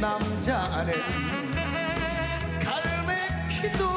남자는 가름에 피도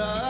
love.